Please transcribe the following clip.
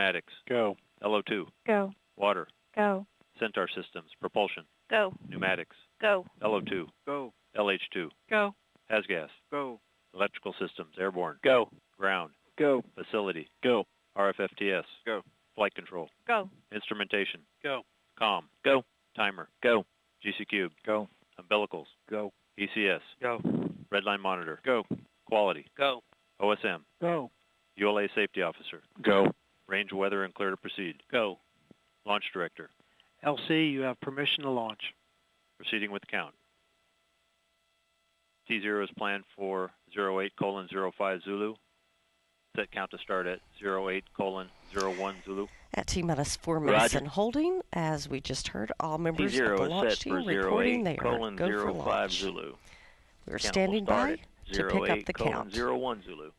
Pneumatics. Go. LO2. Go. Water. Go. Centaur Systems. Propulsion. Go. Pneumatics. Go. LO2. Go. LH2. Go. HazGas. Go. Electrical Systems. Airborne. Go. Ground. Go. Facility. Go. RFFTS. Go. Flight Control. Go. Instrumentation. Go. Com. Go. Timer. Go. GC Cube. Go. Umbilicals. Go. ECS. Go. Redline Monitor. Go. Quality. Go. OSM. Go. ULA Safety Officer. Go. Range weather and clear to proceed. Go. Launch Director. LC, you have permission to launch. Proceeding with count. T0 is planned for 08 colon 05 Zulu. Set count to start at 08 colon 01 Zulu. At T minus four minutes Roger. and holding, as we just heard, all members of T0 the is launch set team for reporting 08 they are colon go for 05 launch. Zulu. We're standing by to pick up the colon count. 01 Zulu.